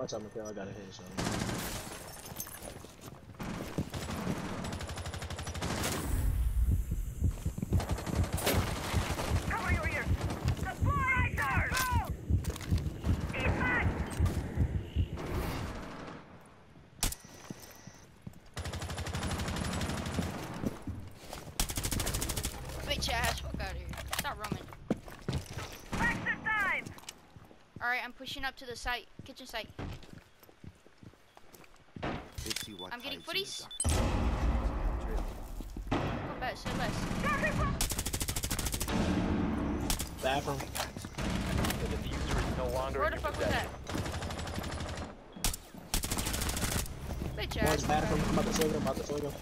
Watch out, Mikhail. I got a hit something. Cover Alright, I'm pushing up to the site, kitchen site. Let's see what I'm getting footies. the dark. Go best. Bathroom. The diffuser is no longer Where the fuck was that? possession. Bitch One's ass. bathroom. I'm about to swing him. I'm about to swing him.